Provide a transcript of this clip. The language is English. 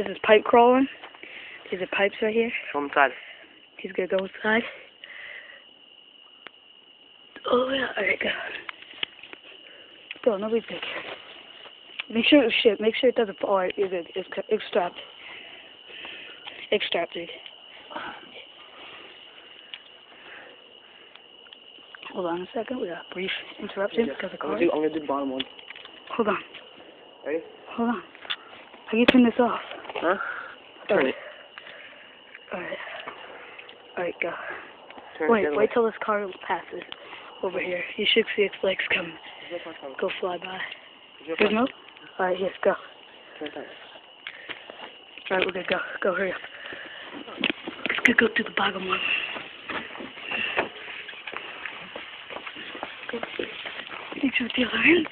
This is pipe crawling. These are pipes right here. Show them side. He's gonna go inside. Oh yeah, alright, go. Go, nobody's gonna. Make sure it's shit. Make sure it doesn't fall. Alright, you're good. It's, it's strapped. It's strapped, dude. Hold on a second. We got a brief interruption because of I'm car. gonna, do, I'm gonna do the bottom one. Hold on. Ready? Hold on. How do you turn this off? Huh? Turn it. Oh. Alright. Alright, go. Turn Wait, it the other wait way. till this car passes over here. You should see its legs come, Is your car coming? go fly by. Good no? Alright, yes, go. Turn it down. Alright, we're good. Go. Go, hurry up. Let's go, go to the bottom one. Make sure the other end.